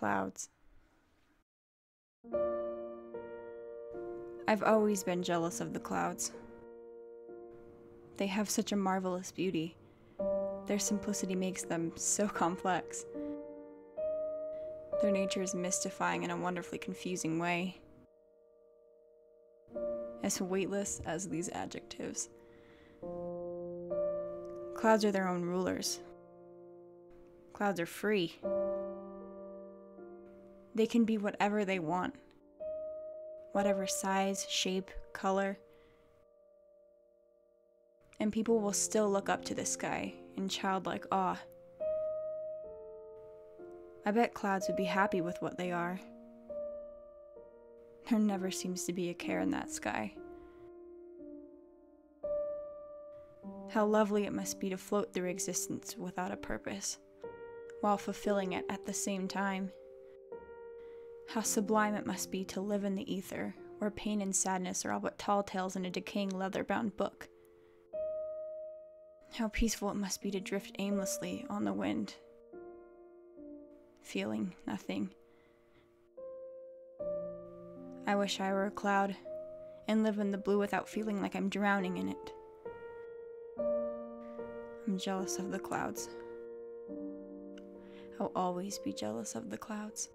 Clouds. I've always been jealous of the clouds. They have such a marvelous beauty. Their simplicity makes them so complex. Their nature is mystifying in a wonderfully confusing way. As weightless as these adjectives. Clouds are their own rulers. Clouds are free. They can be whatever they want, whatever size, shape, color. And people will still look up to the sky in childlike awe. I bet clouds would be happy with what they are. There never seems to be a care in that sky. How lovely it must be to float through existence without a purpose, while fulfilling it at the same time. How sublime it must be to live in the ether, where pain and sadness are all but tall tales in a decaying leather bound book. How peaceful it must be to drift aimlessly on the wind, feeling nothing. I wish I were a cloud and live in the blue without feeling like I'm drowning in it. I'm jealous of the clouds. I'll always be jealous of the clouds.